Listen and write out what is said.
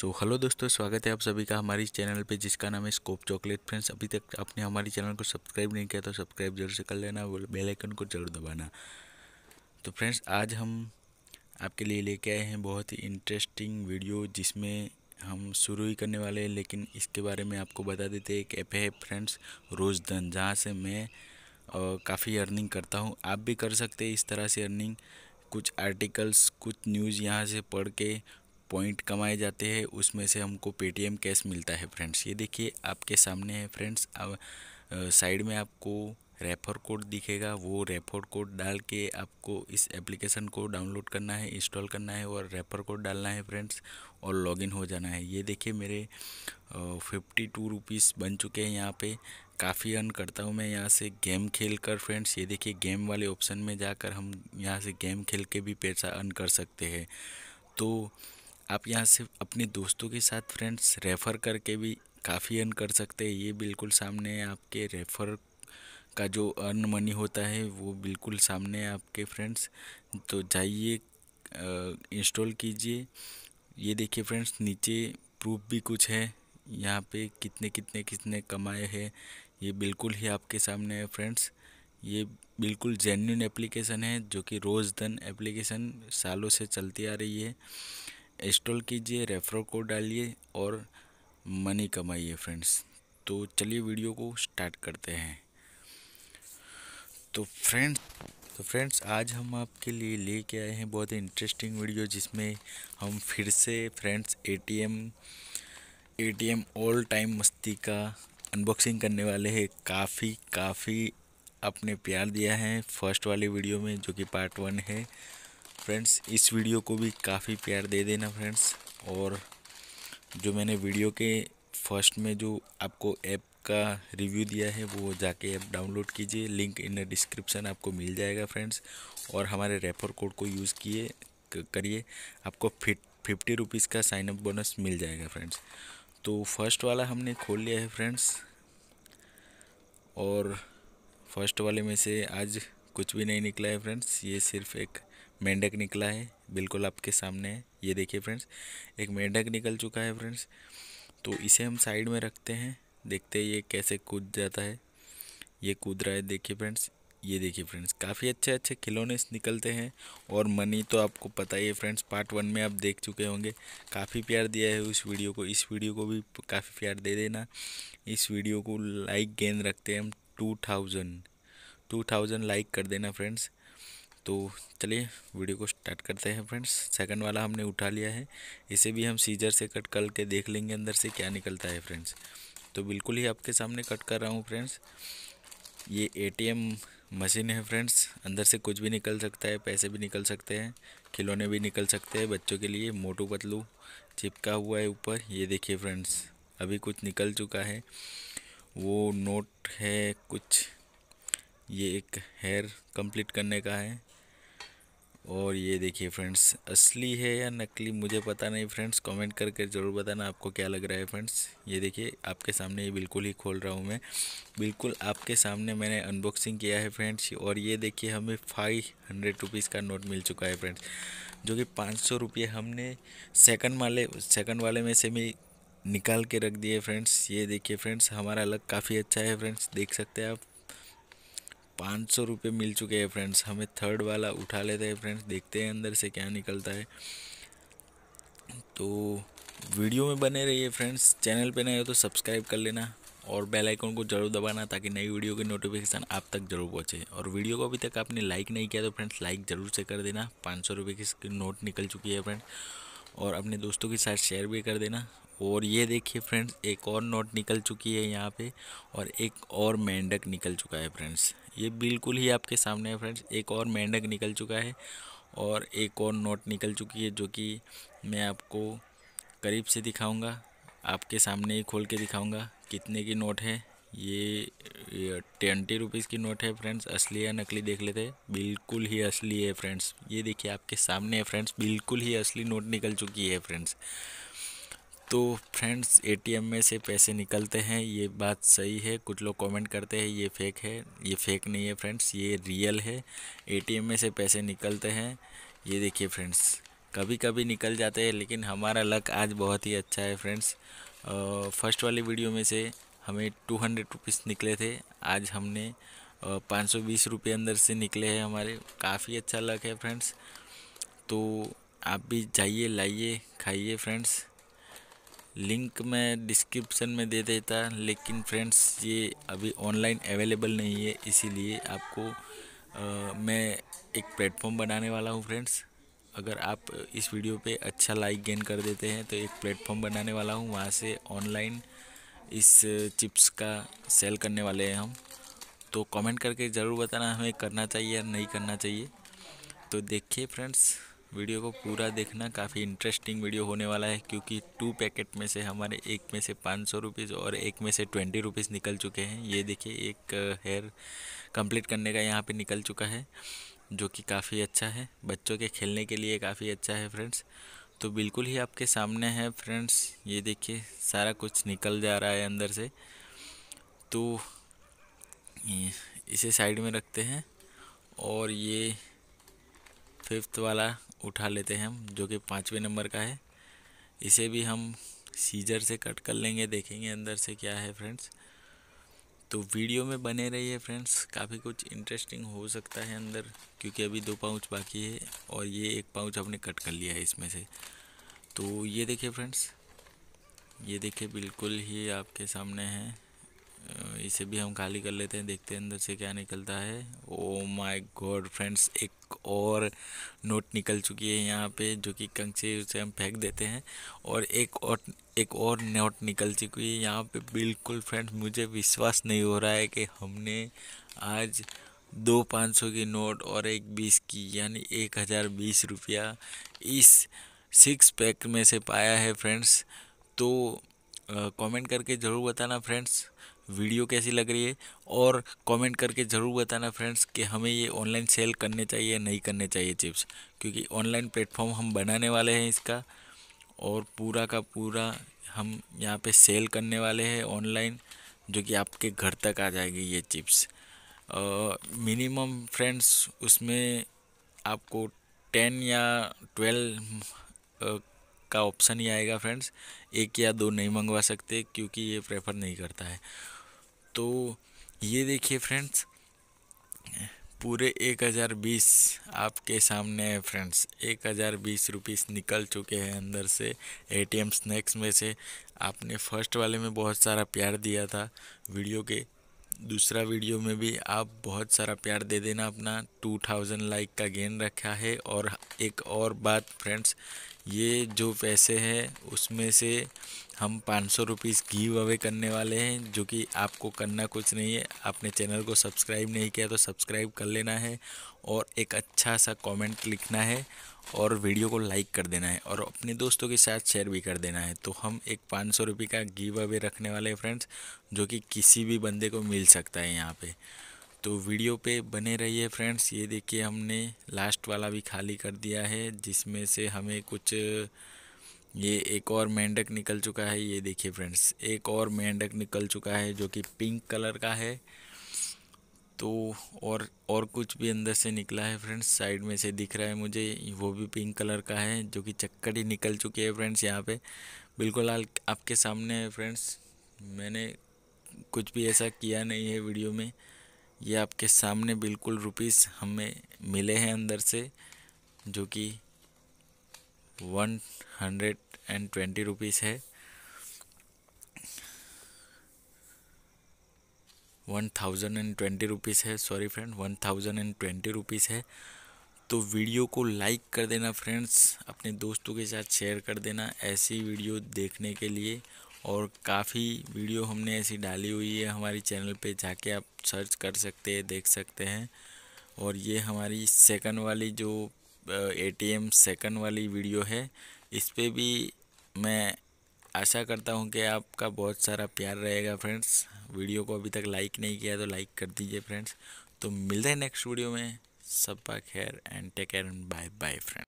सो so, hello दोस्तों स्वागत है आप सभी का हमारी चैनल पे जिसका नाम है स्कोप चॉकलेट। फ्रेंड्स अभी तक आपने हमारी चैनल को सब्सक्राइब नहीं किया तो सब्सक्राइब ज़रूर से कर लेना वो बेल आइकन को ज़रूर दबाना। तो फ्रेंड्स आज हम आपके लिए लेके आए हैं बहुत ही इंटरेस्टिंग वीडियो जिसमें हम शुरू ही करने वाले हैं लेकिन इसके बारे में आपको बता देते एक ऐप है फ्रेंड्स रोज़धन जहाँ से मैं काफ़ी अर्निंग करता हूँ। आप भी कर सकते हैं इस तरह से अर्निंग कुछ आर्टिकल्स कुछ न्यूज़ यहाँ से पढ़ के पॉइंट कमाए जाते हैं, उसमें से हमको पेटीएम कैश मिलता है फ्रेंड्स। ये देखिए, आपके सामने है फ्रेंड्स, अब साइड में आपको रेफर कोड दिखेगा, वो रेफर कोड डाल के आपको इस एप्लीकेशन को डाउनलोड करना है, इंस्टॉल करना है और रेफर कोड डालना है फ्रेंड्स और लॉगिन हो जाना है। ये देखिए, मेरे फिफ्टी टू रुपीज़ बन चुके हैं यहाँ पे। काफ़ी अर्न करता हूँ मैं यहाँ से गेम खेल कर फ्रेंड्स। ये देखिए, गेम वाले ऑप्शन में जाकर हम यहाँ से गेम खेल के भी पैसा अर्न कर सकते हैं। तो आप यहाँ से अपने दोस्तों के साथ फ्रेंड्स रेफ़र करके भी काफ़ी अर्न कर सकते हैं। ये बिल्कुल सामने है आपके रेफ़र का जो अर्न मनी होता है, वो बिल्कुल सामने है आपके फ्रेंड्स तो जाइए इंस्टॉल कीजिए। ये देखिए फ्रेंड्स नीचे प्रूफ भी कुछ है। यहाँ पे कितने कितने कितने कमाए हैं। ये बिल्कुल ही आपके सामने है फ्रेंड्स ये बिल्कुल जेन्यून एप्लीकेशन है, जो कि रोज़ धन एप्लीकेशन सालों से चलती आ रही है। इंस्टॉल कीजिए रेफर कोड डालिए और मनी कमाइए फ्रेंड्स तो चलिए वीडियो को स्टार्ट करते हैं। तो फ्रेंड्स तो फ्रेंड्स आज हम आपके लिए लेके आए हैं बहुत ही इंटरेस्टिंग वीडियो जिसमें हम फिर से friends ATM ATM all time मस्ती का अनबॉक्सिंग करने वाले हैं। काफ़ी काफ़ी आपने प्यार दिया है फ़र्स्ट वाले वीडियो में जो कि पार्ट वन है। फ्रेंड्स इस वीडियो को भी काफ़ी प्यार दे देना फ्रेंड्स और जो मैंने वीडियो के फ़र्स्ट में जो आपको ऐप का रिव्यू दिया है, वो जाके ऐप डाउनलोड कीजिए. लिंक इन डिस्क्रिप्शन आपको मिल जाएगा फ्रेंड्स और हमारे रेफर कोड को यूज़ किए करिए. आपको फिट फिफ्टी रुपीज़ का साइनअप बोनस मिल जाएगा फ्रेंड्स तो फ़र्स्ट वाला हमने खोल लिया है फ्रेंड्स और फ़र्स्ट वाले में से आज कुछ भी नहीं निकला है फ्रेंड्स ये सिर्फ़ एक मेंढक निकला है, बिल्कुल आपके सामने है। ये देखिए फ्रेंड्स एक मेंढक निकल चुका है फ्रेंड्स तो इसे हम साइड में रखते हैं, देखते हैं ये कैसे कूद जाता है। ये कूद रहा है, देखिए फ्रेंड्स ये देखिए फ्रेंड्स काफ़ी अच्छे अच्छे खिलौने निकलते हैं। और मनी तो आपको पता ही है फ्रेंड्स पार्ट वन में आप देख चुके होंगे। काफ़ी प्यार दिया है उस वीडियो को, इस वीडियो को भी काफ़ी प्यार दे देना। इस वीडियो को लाइक गेंद रखते हैं हम two thousand two thousand like कर देना फ्रेंड्स तो चलिए वीडियो को स्टार्ट करते हैं फ्रेंड्स। सेकंड वाला हमने उठा लिया है। इसे भी हम सीजर से कट कर के देख लेंगे अंदर से क्या निकलता है फ्रेंड्स। तो बिल्कुल ही आपके सामने कट कर रहा हूँ फ्रेंड्स। ये एटीएम मशीन है फ्रेंड्स। अंदर से कुछ भी निकल सकता है, पैसे भी निकल सकते हैं, खिलौने भी निकल सकते हैं। बच्चों के लिए मोटू पतलू चिपका हुआ है ऊपर। ये देखिए फ्रेंड्स, अभी कुछ निकल चुका है। वो नोट है कुछ ये एक हेयर कंप्लीट करने का है। और ये देखिए फ्रेंड्स असली है या नकली मुझे पता नहीं फ्रेंड्स कमेंट करके ज़रूर बताना आपको क्या लग रहा है फ्रेंड्स ये देखिए, आपके सामने ये बिल्कुल ही खोल रहा हूँ मैं। बिल्कुल आपके सामने मैंने अनबॉक्सिंग किया है फ्रेंड्स और ये देखिए हमें फाइव हंड्रेड रुपीज़ का नोट मिल चुका है फ्रेंड्स जो कि पाँच सौ रुपये हमने सेकंड वाले सेकंड वाले में से भी निकाल के रख दिए फ्रेंड्स ये देखिए फ्रेंड्स हमारा लग काफ़ी अच्छा है फ्रेंड्स देख सकते हैं आप। पाँच सौ रुपये मिल चुके हैं फ्रेंड्स हमें थर्ड वाला उठा लेते हैं फ्रेंड्स देखते हैं अंदर से क्या निकलता है. तो वीडियो में बने रहिए फ्रेंड्स चैनल पे नए हो तो सब्सक्राइब कर लेना और बेल आइकन को ज़रूर दबाना ताकि नई वीडियो की नोटिफिकेशन आप तक ज़रूर पहुँचे. और वीडियो को अभी तक आपने लाइक नहीं किया तो फ्रेंड्स लाइक ज़रूर से कर देना. पाँच सौ रुपये की नोट निकल चुकी है फ्रेंड्स और अपने दोस्तों के साथ शेयर भी कर देना और ये देखिए फ्रेंड्स, एक और नोट निकल चुकी है यहाँ पे और एक और मेंढक निकल चुका है फ्रेंड्स। ये बिल्कुल ही आपके सामने है फ्रेंड्स, एक और मेंढक निकल चुका है और एक और नोट निकल चुकी है जो कि मैं आपको करीब से दिखाऊँगा, आपके सामने ही खोल के दिखाऊँगा कितने की नोट है। ये ट्वेंटी रुपीज़ की नोट है फ्रेंड्स, असली या नकली देख लेते हैं। बिल्कुल ही असली है फ्रेंड्स। ये देखिए आपके सामने है फ्रेंड्स, बिल्कुल ही असली नोट निकल चुकी है फ्रेंड्स। तो फ्रेंड्स एटीएम में से पैसे निकलते हैं। ये बात सही है। कुछ लोग कमेंट करते हैं, ये फेक है। ये फेक नहीं है फ्रेंड्स ये रियल है। एटीएम में से पैसे निकलते हैं। ये देखिए फ्रेंड्स कभी कभी निकल जाते हैं, लेकिन हमारा लक आज बहुत ही अच्छा है फ्रेंड्स फ़र्स्ट वाली वीडियो में से हमें टू हंड्रेड रुपीज़ निकले थे। आज हमने पाँच सौ बीस रुपये अंदर से निकले हैं हमारे। काफ़ी अच्छा लक है फ्रेंड्स तो आप भी जाइए, लाइए, खाइए फ्रेंड्स लिंक मैं डिस्क्रिप्शन में दे देता लेकिन फ्रेंड्स ये अभी ऑनलाइन अवेलेबल नहीं है इसीलिए आपको आ, मैं एक प्लेटफॉर्म बनाने वाला हूँ फ्रेंड्स। अगर आप इस वीडियो पे अच्छा लाइक गेन कर देते हैं तो एक प्लेटफॉर्म बनाने वाला हूँ वहाँ से ऑनलाइन इस चिप्स का सेल करने वाले हैं हम। तो कमेंट करके ज़रूर बताना हमें करना चाहिए या नहीं करना चाहिए। तो देखिए फ्रेंड्स वीडियो को पूरा देखना काफ़ी इंटरेस्टिंग वीडियो होने वाला है, क्योंकि टू पैकेट में से हमारे एक में से पाँच सौ रुपीज़ और एक में से ट्वेंटी रुपीज़ निकल चुके हैं। ये देखिए, एक हेयर कंप्लीट करने का यहाँ पे निकल चुका है, जो कि काफ़ी अच्छा है। बच्चों के खेलने के लिए काफ़ी अच्छा है फ्रेंड्स तो बिल्कुल ही आपके सामने है फ्रेंड्स ये देखिए, सारा कुछ निकल जा रहा है अंदर से। तो इसे साइड में रखते हैं। और ये फिफ्थ वाला उठा लेते हैं हम, जो कि पाँचवें नंबर का है। इसे भी हम सीजर से कट कर लेंगे, देखेंगे अंदर से क्या है फ्रेंड्स। तो वीडियो में बने रहिए फ्रेंड्स, काफ़ी कुछ इंटरेस्टिंग हो सकता है अंदर, क्योंकि अभी दो पाउच बाकी है और ये एक पाउच हमने कट कर लिया है इसमें से। तो ये देखिए फ्रेंड्स, ये देखिए बिल्कुल ही आपके सामने है। इसे भी हम खाली कर लेते हैं, देखते हैं अंदर से क्या निकलता है। ओ माय गॉड फ्रेंड्स एक और नोट निकल चुकी है यहाँ पे, जो कि कंग से उसे हम फेंक देते हैं। और एक और एक और नोट निकल चुकी है यहाँ पे। बिल्कुल फ्रेंड्स मुझे विश्वास नहीं हो रहा है कि हमने आज दो पाँच सौ की नोट और एक बीस की, यानी एक हज़ार बीस रुपया इस सिक्स पैक में से पाया है फ्रेंड्स तो कमेंट करके ज़रूर बताना फ्रेंड्स वीडियो कैसी लग रही है और कमेंट करके ज़रूर बताना फ्रेंड्स कि हमें ये ऑनलाइन सेल करने चाहिए या नहीं करने चाहिए चिप्स क्योंकि ऑनलाइन प्लेटफॉर्म हम बनाने वाले हैं इसका और पूरा का पूरा हम यहाँ पे सेल करने वाले हैं ऑनलाइन जो कि आपके घर तक आ जाएगी ये चिप्स मिनिमम फ्रेंड्स उसमें आपको टेन या ट्वेल्व का ऑप्शन ही आएगा फ्रेंड्स एक या दो नहीं मंगवा सकते, क्योंकि ये प्रेफर नहीं करता है। तो ये देखिए फ्रेंड्स पूरे एक हज़ार बीस आपके सामने है फ्रेंड्स एक हज़ार बीस रुपीस निकल चुके हैं अंदर से एटीएम स्नैक्स में से। आपने फ़र्स्ट वाले में बहुत सारा प्यार दिया था। वीडियो के दूसरा वीडियो में भी आप बहुत सारा प्यार दे देना अपना। टू थाउज़ेंड लाइक का गेन रखा है। और एक और बात फ्रेंड्स ये जो पैसे हैं, उसमें से हम पाँच सौ रुपीज़ गिव अवे करने वाले हैं, जो कि आपको करना कुछ नहीं है। आपने चैनल को सब्सक्राइब नहीं किया तो सब्सक्राइब कर लेना है और एक अच्छा सा कमेंट लिखना है और वीडियो को लाइक कर देना है और अपने दोस्तों के साथ शेयर भी कर देना है। तो हम एक पाँच सौ रुपये का गिव अवे रखने वाले हैं, फ्रेंड्स, जो कि किसी भी बंदे को मिल सकता है यहाँ पे। तो वीडियो पे बने रहिए फ्रेंड्स। ये देखिए हमने लास्ट वाला भी खाली कर दिया है, जिसमें से हमें कुछ, ये एक और मेंढक निकल चुका है। ये देखिए फ्रेंड्स, एक और मेंढक निकल चुका है जो कि पिंक कलर का है। तो और और कुछ भी अंदर से निकला है फ्रेंड्स साइड में से दिख रहा है मुझे, वो भी पिंक कलर का है, जो कि चक्कर ही निकल चुके हैं फ्रेंड्स यहाँ पे। बिल्कुल आपके सामने है फ्रेंड्स। मैंने कुछ भी ऐसा किया नहीं है वीडियो में। ये आपके सामने बिल्कुल रुपीस हमें मिले हैं अंदर से, जो कि one hundred and twenty rupees है। One thousand and twenty rupees है sorry friend one thousand and twenty rupees है। तो वीडियो को लाइक कर देना फ्रेंड्स अपने दोस्तों के साथ शेयर कर देना ऐसी वीडियो देखने के लिए। और काफ़ी वीडियो हमने ऐसी डाली हुई है हमारी चैनल पे जाके आप सर्च कर सकते हैं, देख सकते हैं। और ये हमारी सेकंड वाली जो एटीएम सेकंड वाली वीडियो है, इस पर भी मैं आशा करता हूँ कि आपका बहुत सारा प्यार रहेगा फ्रेंड्स। वीडियो को अभी तक लाइक नहीं किया तो लाइक कर दीजिए फ्रेंड्स। तो मिलते हैं नेक्स्ट वीडियो में। सब खैर and take care bye bye friend